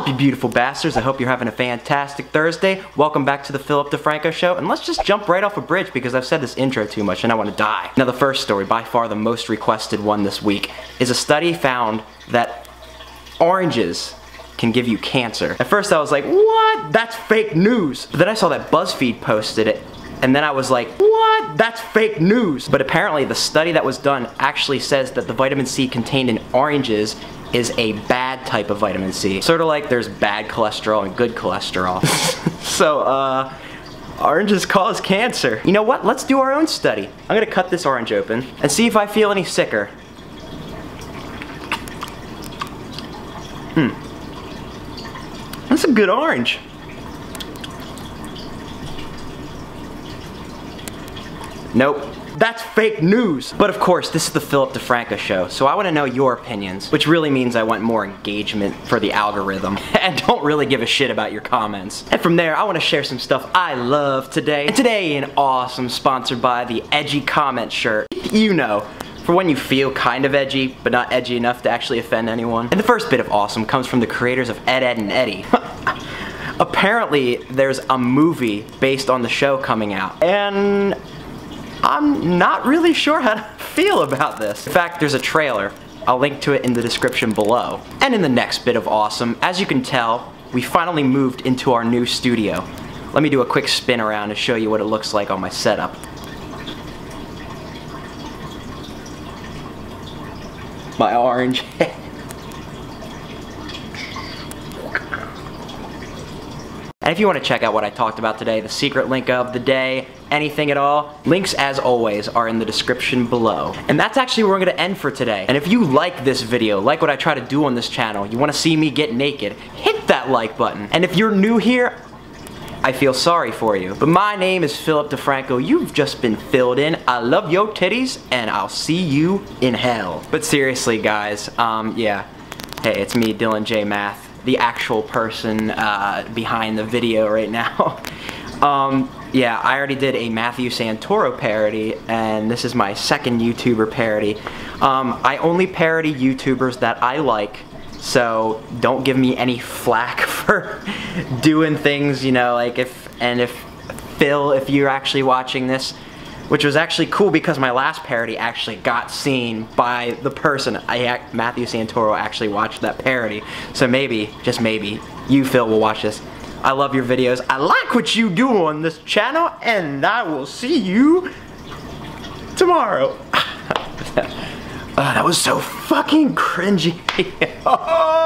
up, you beautiful bastards? I hope you're having a fantastic Thursday. Welcome back to the Philip DeFranco Show, and let's just jump right off a bridge because I've said this intro too much and I want to die. Now, the first story, by far the most requested one this week, is a study found that oranges can give you cancer. At first I was like, what? That's fake news. But then I saw that BuzzFeed posted it and then I was like, what? That's fake news. But apparently the study that was done actually says that the vitamin C contained in oranges is a bad type of vitamin C. Sort of like there's bad cholesterol and good cholesterol. so, uh, oranges cause cancer. You know what? Let's do our own study. I'm gonna cut this orange open and see if I feel any sicker. Hmm. That's a good orange. Nope. That's fake news. But of course, this is the Philip DeFranco show, so I want to know your opinions, which really means I want more engagement for the algorithm, and don't really give a shit about your comments. And from there, I want to share some stuff I love today. And today, an awesome sponsored by the Edgy Comment shirt. You know, for when you feel kind of edgy, but not edgy enough to actually offend anyone. And the first bit of awesome comes from the creators of Ed, Edd, and Eddy. Apparently, there's a movie based on the show coming out, and I'm not really sure how to feel about this. In fact, there's a trailer. I'll link to it in the description below. And in the next bit of awesome, as you can tell, we finally moved into our new studio. Let me do a quick spin around to show you what it looks like on my setup. My orange. And if you want to check out what I talked about today, the secret link of the day, anything at all, links as always are in the description below. And that's actually where we're going to end for today. And if you like this video, like what I try to do on this channel, you want to see me get naked, hit that like button. And if you're new here, I feel sorry for you. But my name is Philip DeFranco. You've just been filled in. I love your titties, and I'll see you in hell. But seriously, guys, um, yeah. Hey, it's me, Dylan J. Math the actual person uh, behind the video right now. um, yeah, I already did a Matthew Santoro parody, and this is my second YouTuber parody. Um, I only parody YouTubers that I like, so don't give me any flack for doing things, you know, like if, and if Phil, if you're actually watching this, which was actually cool because my last parody actually got seen by the person. I, Matthew Santoro actually watched that parody. So maybe, just maybe, you Phil will watch this. I love your videos. I like what you do on this channel and I will see you tomorrow. uh, that was so fucking cringy.